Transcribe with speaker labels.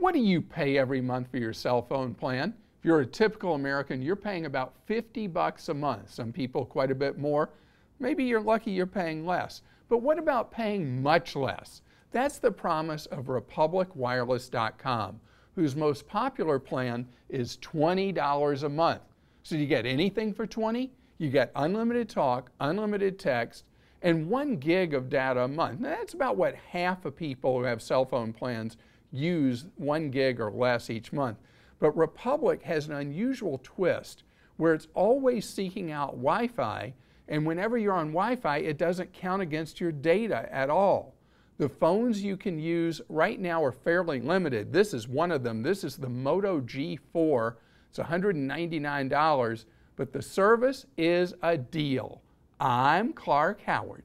Speaker 1: What do you pay every month for your cell phone plan? If you're a typical American, you're paying about 50 bucks a month. Some people quite a bit more. Maybe you're lucky you're paying less. But what about paying much less? That's the promise of RepublicWireless.com, whose most popular plan is $20 a month. So you get anything for 20? You get unlimited talk, unlimited text, and one gig of data a month. Now, that's about what half of people who have cell phone plans use one gig or less each month. But Republic has an unusual twist where it's always seeking out Wi Fi, and whenever you're on Wi Fi, it doesn't count against your data at all. The phones you can use right now are fairly limited. This is one of them. This is the Moto G4. It's $199, but the service is a deal. I'm Clark Howard.